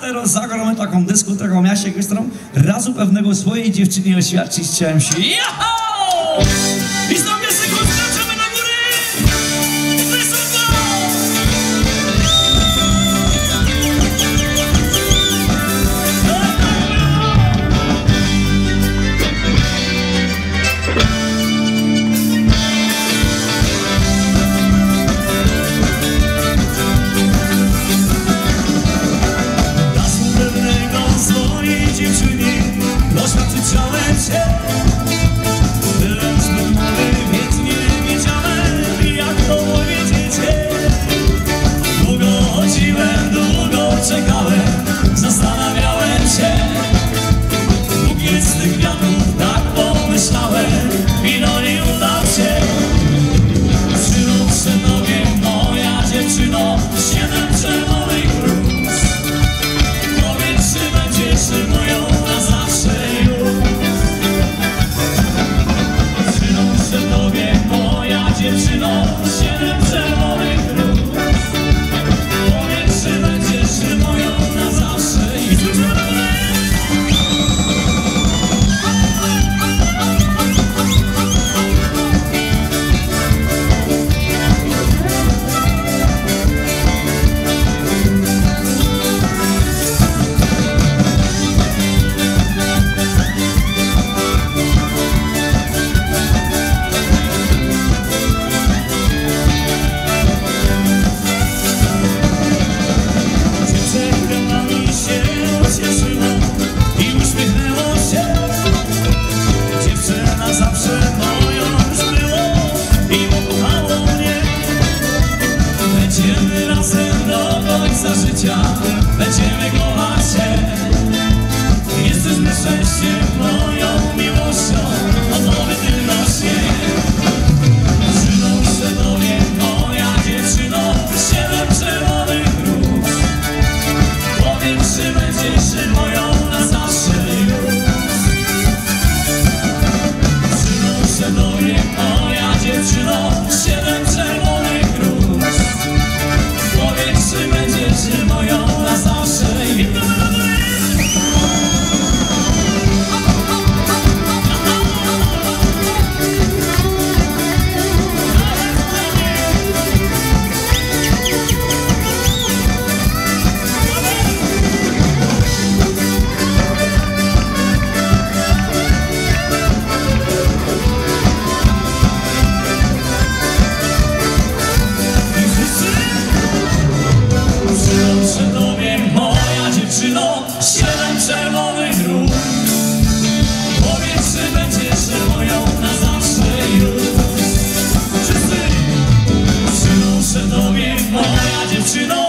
teraz zagramy taką dyskoteką. Ja się którą razu pewnego swojej dziewczynie oświadczyć chciałem się. Znowu dziewczyno razem do końca życia. Będziemy kochać się. Jesteśmy szczęściem moją you know